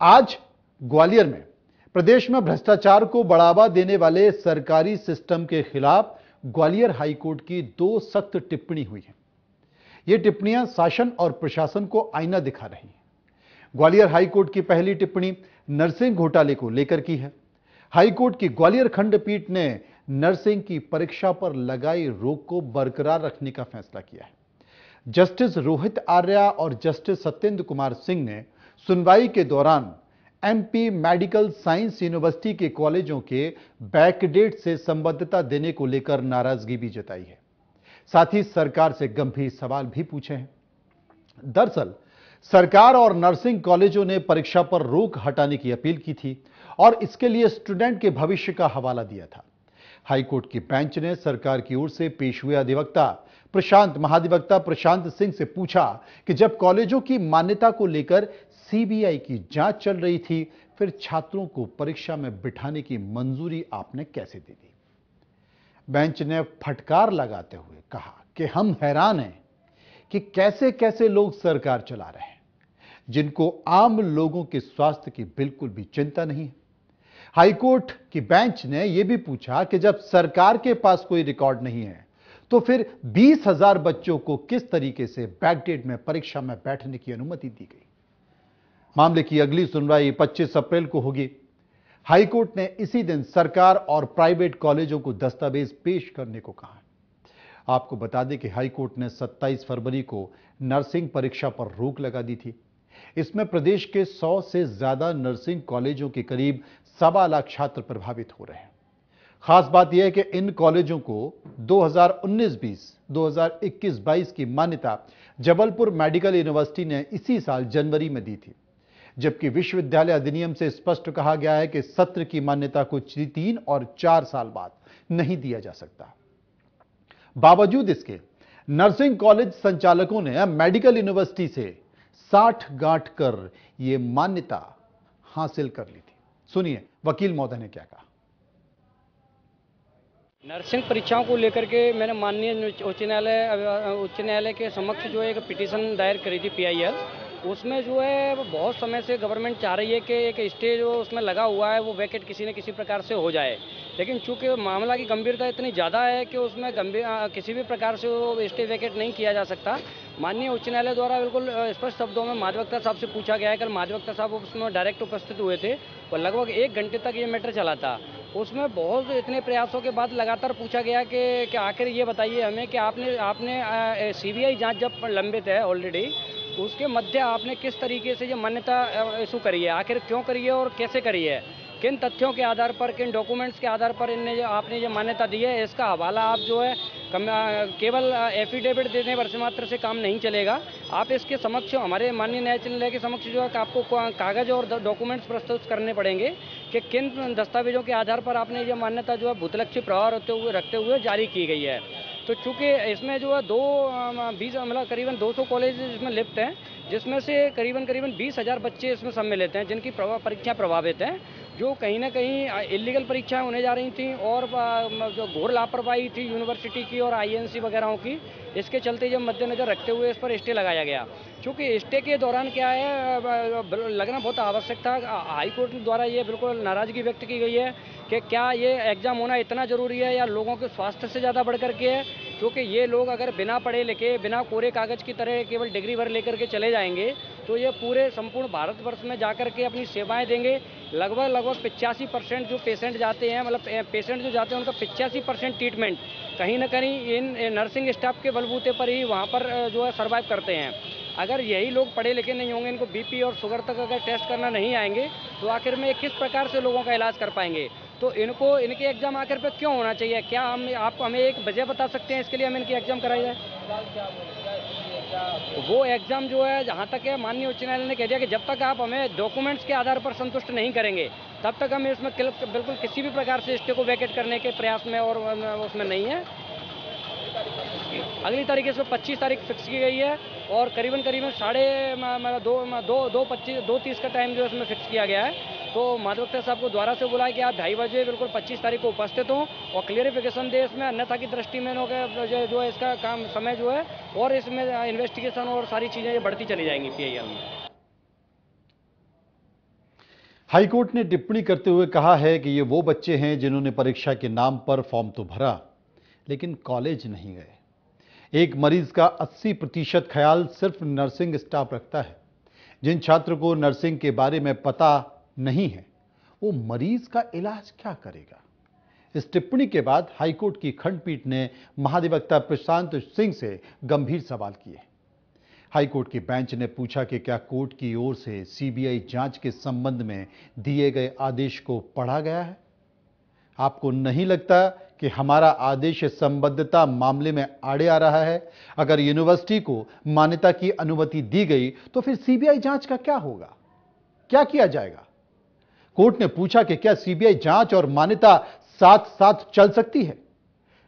आज ग्वालियर में प्रदेश में भ्रष्टाचार को बढ़ावा देने वाले सरकारी सिस्टम के खिलाफ ग्वालियर हाईकोर्ट की दो सख्त टिप्पणी हुई है। ये टिप्पणियाँ शासन और प्रशासन को आईना दिखा रही हैं। ग्वालियर हाईकोर्ट की पहली टिप्पणी नर्सिंग घोटाले को लेकर की है। हाईकोर्ट की ग्वालियर खंडपीठ ने नर्सिंग की परीक्षा पर लगाई रोक को बरकरार रखने का फैसला किया है। जस्टिस रोहित आर्या और जस्टिस सत्येंद्र कुमार सिंह ने सुनवाई के दौरान एमपी मेडिकल साइंस यूनिवर्सिटी के कॉलेजों के बैकडेट से संबद्धता देने को लेकर नाराज़गी भी जताई है। साथ ही सरकार से गंभीर सवाल भी पूछे हैं। दरअसल, सरकार और नर्सिंग कॉलेजों ने परीक्षा पर रोक हटाने की अपील की थी और इसके लिए स्टूडेंट के भविष्य का हवाला दिया था। हाईकोर्ट की बेंच ने सरकार की ओर से पेश हुए अधिवक्ता प्रशांत, महाधिवक्ता प्रशांत सिंह से पूछा कि जब कॉलेजों की मान्यता को लेकर सीबीआई की जाँच चल रही थी। फिर छात्रों को परीक्षा में बिठाने की मंजूरी आपने कैसे दे दी? बेंच ने फटकार लगाते हुए कहा कि हम हैरान हैं कि कैसे कैसे लोग सरकार चला रहे हैं, जिनको आम लोगों के स्वास्थ्य की बिल्कुल भी चिंता नहीं है। हाईकोर्ट की बेंच ने यह भी पूछा कि जब सरकार के पास कोई रिकॉर्ड नहीं है तो फिर बीस हज़ार बच्चों को किस तरीके से बैकडेट में परीक्षा में बैठने की अनुमति दी गई? मामले की अगली सुनवाई 25 अप्रैल को होगी। हाईकोर्ट ने इसी दिन सरकार और प्राइवेट कॉलेजों को दस्तावेज़ पेश करने को कहा आपको बता दें कि हाईकोर्ट ने 27 फरवरी को नर्सिंग परीक्षा पर रोक लगा दी थी। इसमें प्रदेश के 100 से ज़्यादा नर्सिंग कॉलेजों के करीब सवा लाख छात्र प्रभावित हो रहे हैं। खास बात यह है कि इन कॉलेजों को 2019-20, 2021-22 की मान्यता जबलपुर मेडिकल यूनिवर्सिटी ने इसी साल जनवरी में दी थी। जबकि विश्वविद्यालय अधिनियम से स्पष्ट कहा गया है कि सत्र की मान्यता को तीन और चार साल बाद नहीं दिया जा सकता। बावजूद इसके, नर्सिंग कॉलेज संचालकों ने मेडिकल यूनिवर्सिटी से साठ गांठ कर यह मान्यता हासिल कर ली थी। सुनिए, वकील महोदय ने क्या कहा? नर्सिंग परीक्षाओं को लेकर के मैंने माननीय उच्च न्यायालय उच्च न्यायालय के समक्ष जो एक पिटीशन दायर करी थी पीआईएल उसमें जो है बहुत समय से गवर्नमेंट चाह रही है कि एक स्टे जो उसमें लगा हुआ है, वो वैकेट किसी न किसी प्रकार से हो जाए। लेकिन चूँकि मामला की गंभीरता इतनी ज़्यादा है कि उसमें गंभीर किसी भी प्रकार से वो स्टे वैकेट नहीं किया जा सकता। माननीय उच्च न्यायालय द्वारा बिल्कुल स्पष्ट शब्दों में माधवक्ता साहब से पूछा गया है कल माधवक्ता साहब उसमें डायरेक्ट उपस्थित हुए थे और लगभग एक घंटे तक ये मैटर चला था। उसमें बहुत इतने प्रयासों के बाद लगातार पूछा गया कि, आखिर ये बताइए हमें कि आपने आपने सीबीआई जाँच जब लंबित है ऑलरेडी उसके मध्य आपने किस तरीके से ये मान्यता इशू करी है? आखिर क्यों करी है और कैसे करी है? किन तथ्यों के आधार पर किन डॉक्यूमेंट्स के आधार पर इनने आपने ये मान्यता दी है? इसका हवाला आप जो है कम, केवल एफिडेविट देने वर्ष मात्र से काम नहीं चलेगा। आप इसके समक्ष हमारे माननीय न्यायालय के समक्ष जो है आपको कागज़ और डॉक्यूमेंट्स प्रस्तुत करने पड़ेंगे कि किन दस्तावेजों के आधार पर आपने ये मान्यता जो है भूतलक्षी प्रभाव रखते हुए रखते हुए जारी की गई है। तो चूँकि इसमें जो है दो बीस मतलब करीबन 200 कॉलेज इसमें लिप्त हैं जिसमें से करीबन करीबन बीस हज़ार बच्चे इसमें सम्मिलित हैं जिनकी परीक्षा प्रभावित हैं। जो कहीं ना कहीं इलीगल परीक्षाएँ होने जा रही थी और जो घोर लापरवाही थी यूनिवर्सिटी की और आईएनसी वगैरह की, इसके चलते जब मद्देनज़र रखते हुए इस पर स्टे लगाया गया। क्योंकि स्टे के दौरान क्या है लगना बहुत आवश्यक था। हाईकोर्ट द्वारा ये बिल्कुल नाराज़गी व्यक्त की गई है कि क्या ये एग्ज़ाम होना इतना ज़रूरी है या लोगों के स्वास्थ्य से ज़्यादा बढ़ करके है? क्योंकि ये लोग अगर बिना पढ़े लिखे, बिना कोरे कागज़ की तरह केवल डिग्री भर लेकर के चले जाएँगे तो ये पूरे संपूर्ण भारतवर्ष में जाकर के अपनी सेवाएँ देंगे। लगभग लगभग पिचासी परसेंट जो पेशेंट जाते हैं मतलब पेशेंट जो जाते हैं, उनका पिचासी परसेंट ट्रीटमेंट कहीं ना कहीं इन नर्सिंग स्टाफ के बलबूते पर ही वहाँ पर जो है सर्वाइव करते हैं। अगर यही लोग पढ़े लिखे नहीं होंगे, इनको बीपी और शुगर तक अगर टेस्ट करना नहीं आएँगे तो आखिर में किस प्रकार से लोगों का इलाज कर पाएँगे? तो इनको, इनके एग्ज़ाम आखिर पे क्यों होना चाहिए? क्या हम, आप हमें एक वजह बता सकते हैं, इसके लिए हम इनके एग्ज़ाम कराई जाए? वो एग्ज़ाम जो है, जहाँ तक है, माननीय उच्च न्यायालय ने कह दिया कि जब तक आप हमें डॉक्यूमेंट्स के आधार पर संतुष्ट नहीं करेंगे, तब तक हम इसमें बिल्कुल किसी भी प्रकार से स्टे को वैकेट करने के प्रयास में और उसमें नहीं है। अगली तारीख इसमें पच्चीस तारीख फिक्स की गई है और करीबन करीबन साढ़े मतलब दो दो दो पच्चीस, दो तीस का टाइम जो है, इसमें फिक्स किया गया है। तो माधवक्ता साहब को द्वारा से बुलाया कि आप ढाई बजे, बिल्कुल 25 तारीख को उपस्थित हों और क्लियरिफिकेशन दे इसमें अन्यथा की दृष्टि में जो है इसका काम, समय जो है, और इसमें इन्वेस्टिगेशन और सारी चीज़ें बढ़ती चली जाएँगी पी में। हाईकोर्ट ने टिप्पणी करते हुए कहा है कि ये वो बच्चे हैं जिन्होंने परीक्षा के नाम पर फॉर्म तो भरा, लेकिन कॉलेज नहीं गए। एक मरीज़ का 80 प्रतिशत ख्याल सिर्फ़ नर्सिंग स्टाफ रखता है। जिन छात्र को नर्सिंग के बारे में पता नहीं है। वो मरीज़ का इलाज क्या करेगा? इस टिप्पणी के बाद हाईकोर्ट की खंडपीठ ने महाधिवक्ता प्रशांत सिंह से गंभीर सवाल किए। हाईकोर्ट की बेंच ने पूछा कि क्या कोर्ट की ओर से सीबीआई जाँच के संबंध में दिए गए आदेश को पढ़ा गया है? आपको नहीं लगता कि हमारा आदेश संबद्धता मामले में आड़े आ रहा है? अगर यूनिवर्सिटी को मान्यता की अनुमति दी गई तो फिर सीबीआई जाँच का क्या होगा? क्या किया जाएगा? कोर्ट ने पूछा कि क्या सीबीआई जाँच और मान्यता साथ साथ चल सकती है?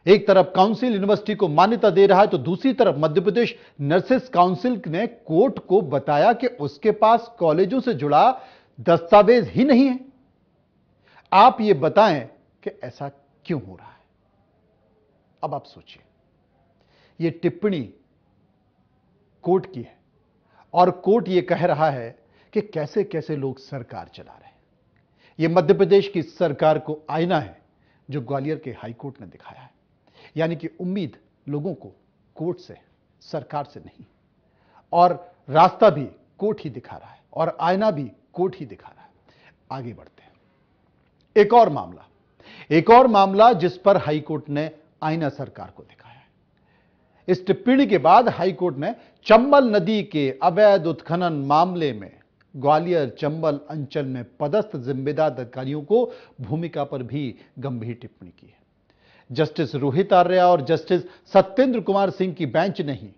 एक तरफ़ काउंसिल यूनिवर्सिटी को मान्यता दे रहा है तो दूसरी तरफ़ मध्य प्रदेश नर्सेस काउंसिल ने कोर्ट को बताया कि उसके पास कॉलेजों से जुड़ा दस्तावेज़ ही नहीं है। आप ये बताएँ कि ऐसा क्यों हो रहा है? अब आप सोचिए। यह टिप्पणी कोर्ट की है और कोर्ट यह कह रहा है कि कैसे कैसे लोग सरकार चला रहे हैं। ये मध्य प्रदेश की सरकार को आईना है जो ग्वालियर के हाईकोर्ट ने दिखाया है। यानी कि उम्मीद लोगों को कोर्ट से, सरकार से नहीं। और रास्ता भी कोर्ट ही दिखा रहा है और आईना भी कोर्ट ही दिखा रहा है। आगे बढ़ते हैं। एक और मामला, एक और मामला जिस पर हाईकोर्ट ने आईना सरकार को दिखाया है। इस टिप्पणी के बाद हाईकोर्ट ने चंबल नदी के अवैध उत्खनन मामले में ग्वालियर, चंबल, अंचल में पदस्थ जिम्मेदार अधिकारियों को भूमिका पर भी गंभीर टिप्पणी की है। जस्टिस रोहित आर्या और जस्टिस सत्येंद्र कुमार सिंह की बेंच नहीं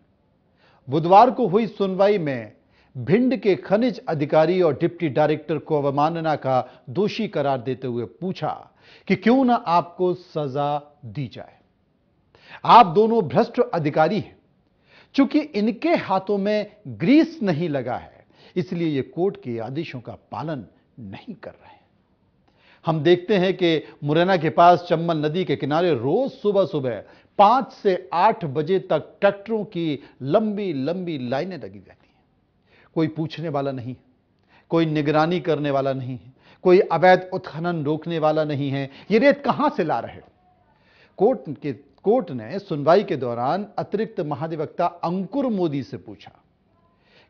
बुधवार को हुई सुनवाई में भिंड के खनिज अधिकारी और डिप्टी डायरेक्टर को अवमानना का दोषी करार देते हुए पूछा कि क्यों ना आपको सजा दी जाए। आप दोनों भ्रष्ट अधिकारी हैं। चूँकि इनके हाथों में ग्रीस नहीं लगा है इसलिए ये कोर्ट के आदेशों का पालन नहीं कर रहे हैं। हम देखते हैं कि मुरैना के पास चम्बल नदी के किनारे रोज सुबह सुबह पाँच से आठ बजे तक ट्रैक्टरों की लंबी लंबी लाइनें लगी रहती हैं। कोई पूछने वाला नहीं कोई निगरानी करने वाला नहीं है, कोई अवैध उत्खनन रोकने वाला नहीं है। ये रेत कहाँ से ला रहे कोर्ट के, कोर्ट ने सुनवाई के दौरान अतिरिक्त महाधिवक्ता अंकुर मोदी से पूछा।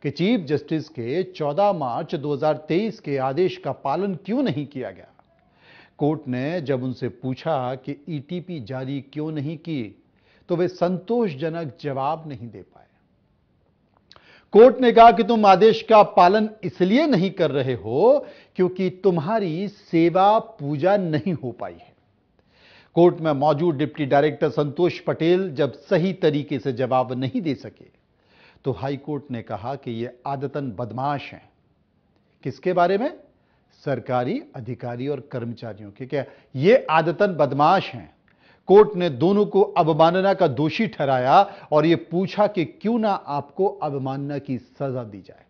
कि चीफ जस्टिस के 14 मार्च 2023 के आदेश का पालन क्यों नहीं किया गया? कोर्ट ने जब उनसे पूछा कि ईटीपी जारी क्यों नहीं की तो वे संतोषजनक जवाब नहीं दे पाए। कोर्ट ने कहा कि तुम आदेश का पालन इसलिए नहीं कर रहे हो क्योंकि तुम्हारी सेवा पूजा नहीं हो पाई है। कोर्ट में मौजूद डिप्टी डायरेक्टर संतोष पटेल जब सही तरीके से जवाब नहीं दे सके तो हाईकोर्ट ने कहा कि यह आदतन बदमाश हैं। किसके बारे में? सरकारी अधिकारी और कर्मचारियों के। क्या ये आदतन बदमाश हैं? कोर्ट ने दोनों को अवमानना का दोषी ठहराया और यह पूछा कि क्यों ना आपको अवमानना की सजा दी जाए।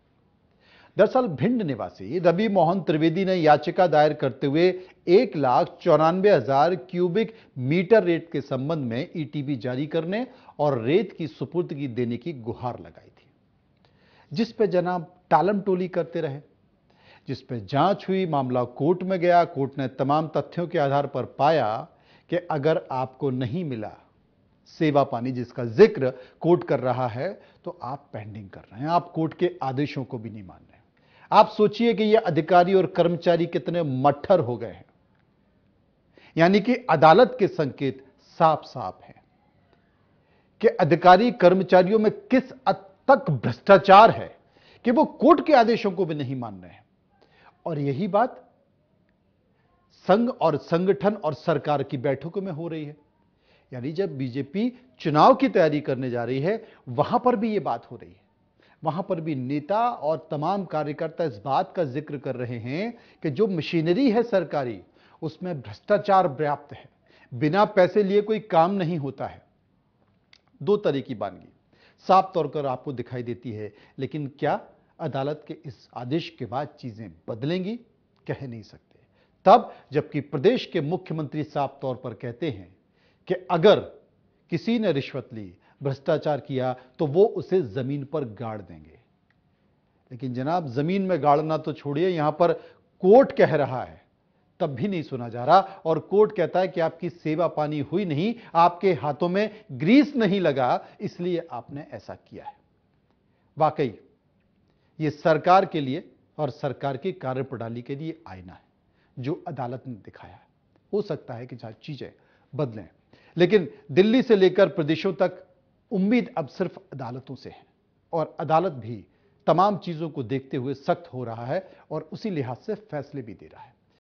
दरअसल भिंड निवासी रवि मोहन त्रिवेदी ने याचिका दायर करते हुए एक लाख चौरानवे हज़ार क्यूबिक मीटर रेट के संबंध में ईटीवी जारी करने और रेत की सुपुर्दगी देने की गुहार लगाई। जिस पर जनाब टालम टोली करते रहे, जिस पर जाँच हुई, मामला कोर्ट में गया, कोर्ट ने तमाम तथ्यों के आधार पर पाया कि अगर आपको नहीं मिला सेवा पानी जिसका ज़िक्र कोर्ट कर रहा है तो आप पेंडिंग कर रहे हैं। आप कोर्ट के आदेशों को भी नहीं मान रहे आप सोचिए कि ये अधिकारी और कर्मचारी कितने मट्ठर हो गए हैं। यानी कि अदालत के संकेत साफ़ साफ़ हैं कि अधिकारी कर्मचारियों में किस तक भ्रष्टाचार है कि वो कोर्ट के आदेशों को भी नहीं मान रहे हैं। और यही बात संघ और संगठन और सरकार की बैठकों में हो रही है। यानी जब बीजेपी चुनाव की तैयारी करने जा रही है, वहाँ पर भी यह बात हो रही है। वहाँ पर भी नेता और तमाम कार्यकर्ता इस बात का ज़िक्र कर रहे हैं कि जो मशीनरी है सरकारी, उसमें भ्रष्टाचार पर्याप्त है। बिना पैसे लिए कोई काम नहीं होता है। दो तरह की बानगी। साफ़ तौर पर आपको दिखाई देती है। लेकिन क्या अदालत के इस आदेश के बाद चीज़ें बदलेंगी? कह नहीं सकते। तब जबकि प्रदेश के मुख्यमंत्री साफ़ तौर पर कहते हैं कि अगर किसी ने रिश्वत ली, भ्रष्टाचार किया तो वो उसे ज़मीन पर गाड़ देंगे। लेकिन जनाब, ज़मीन में गाड़ना तो छोड़िए, यहाँ पर कोर्ट कह रहा है तब भी नहीं सुना जा रहा। और कोर्ट कहता है कि आपकी सेवा पानी हुई नहीं, आपके हाथों में ग्रीस नहीं लगा, इसलिए आपने ऐसा किया है। वाकई, ये सरकार के लिए और सरकार की कार्यप्रणाली के लिए आईना है, जो अदालत ने दिखाया है। हो सकता है कि जहाँ चीज़ें बदलें, लेकिन दिल्ली से लेकर प्रदेशों तक उम्मीद अब सिर्फ़ अदालतों से है। और अदालत भी तमाम चीज़ों को देखते हुए सख्त हो रहा है और उसी लिहाज से फैसले भी दे रहा है।